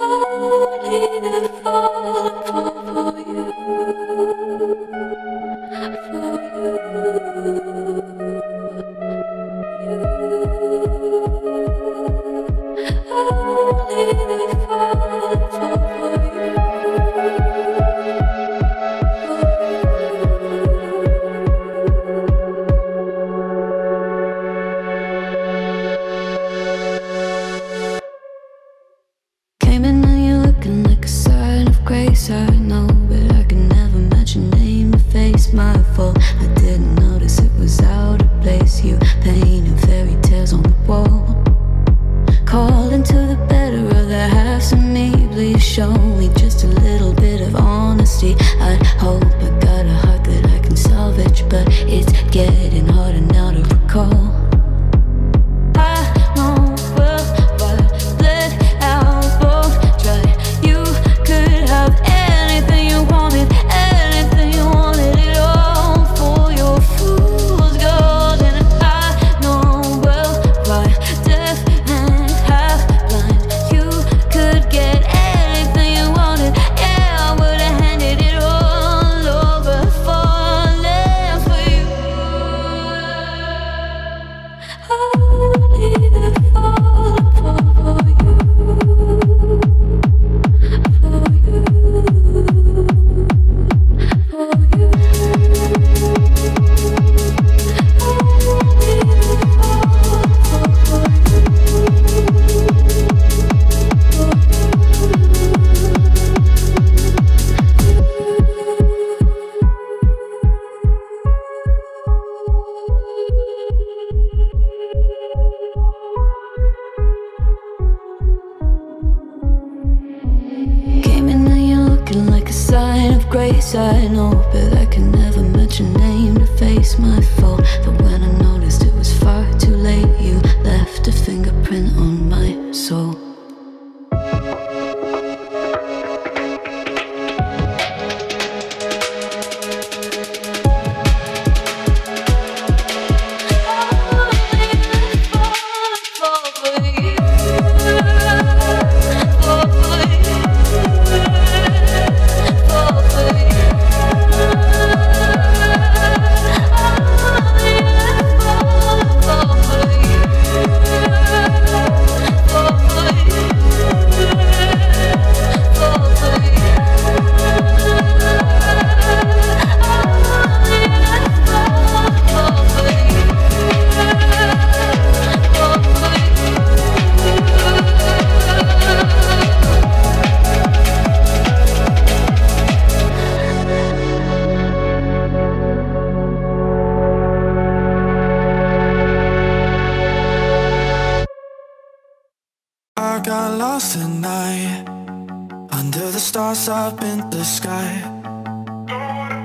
Only the fall for you. eternal. my Under the stars up in the sky.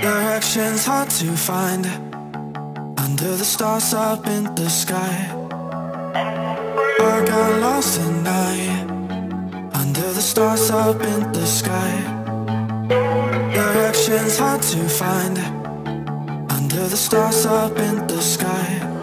Directions hard to find. Under the stars up in the sky. I got lost at Under the stars up in the sky. Directions hard to find. Under the stars up in the sky.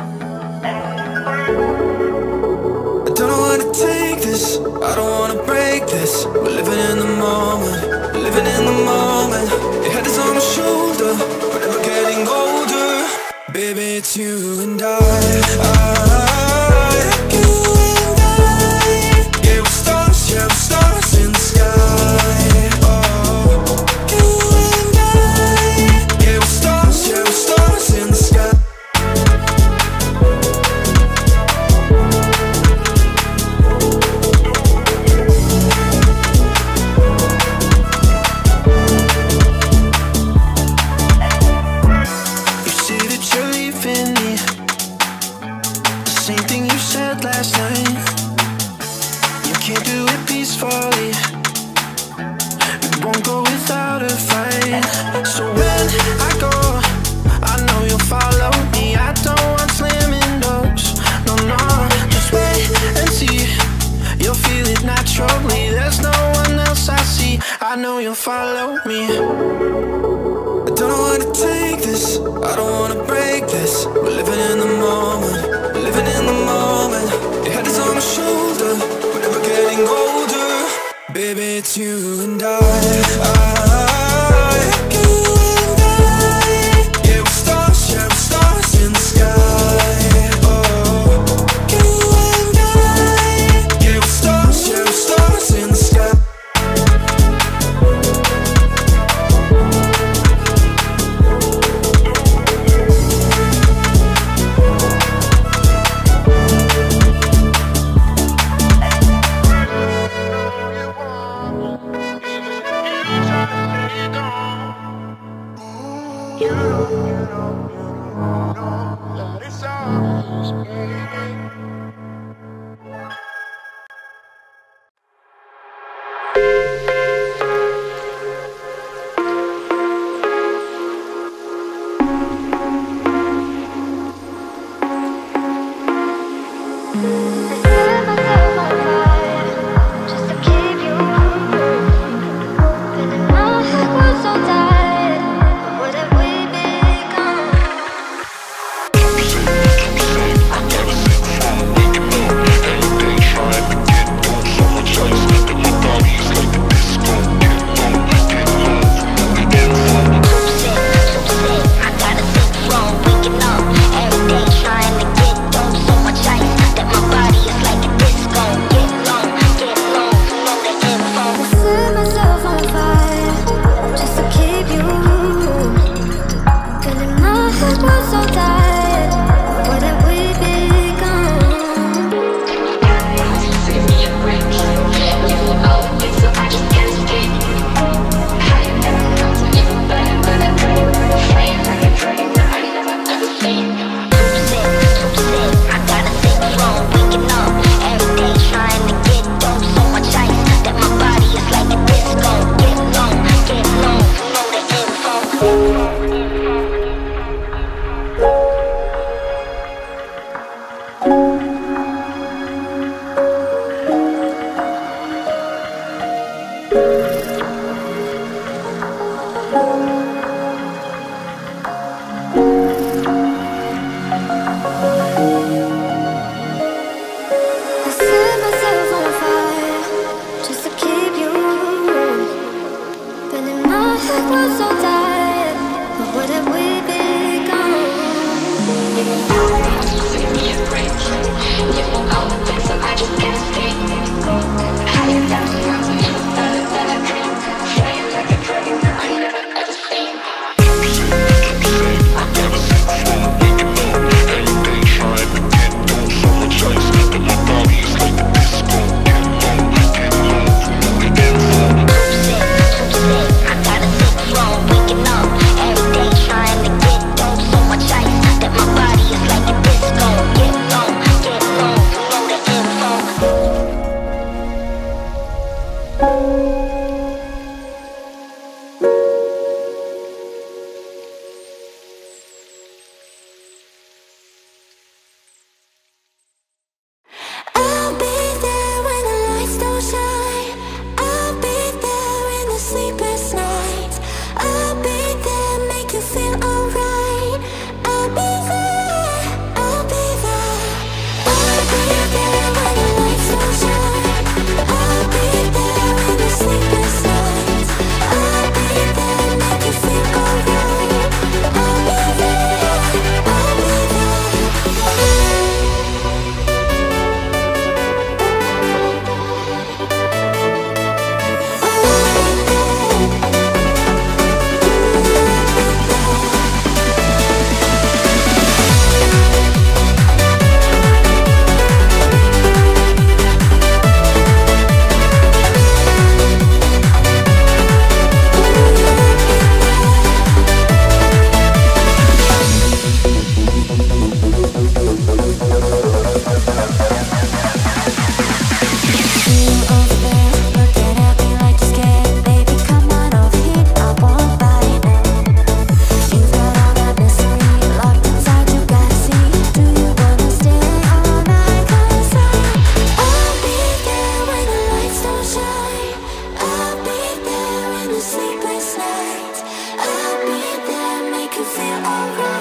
alright.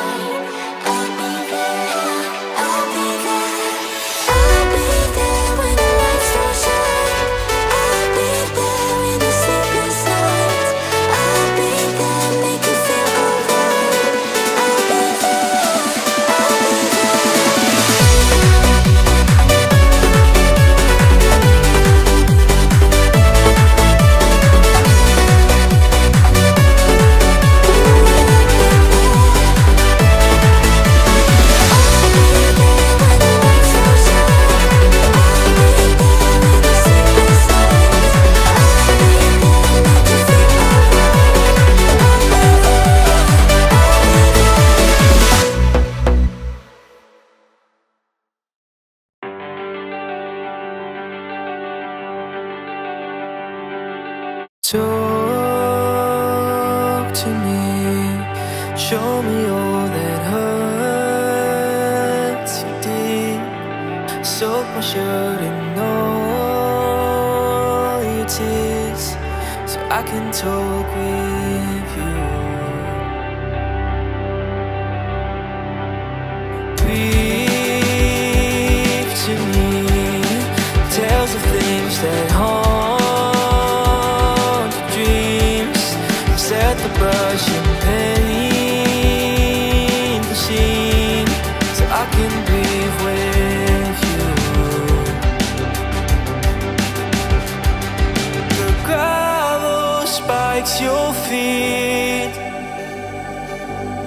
To me, show me all that hurts you deep. Soak my shirt in all your tears, so I can talk with Set the brush and paint so I can breathe with you. The gravel spikes your feet.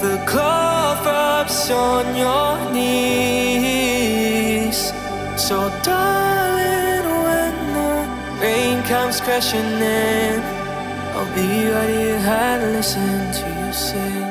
The cloth wraps on your knees. So, darling, when the rain comes crashing in, I'll be right here and listen to you sing.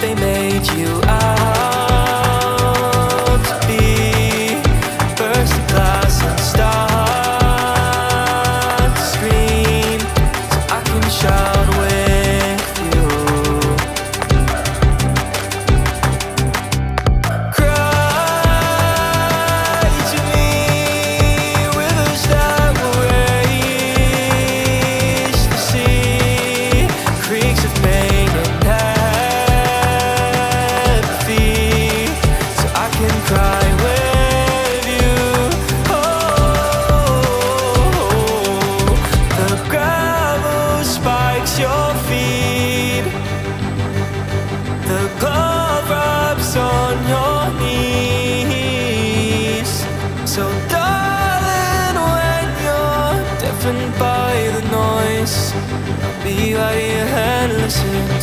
they made you. dancing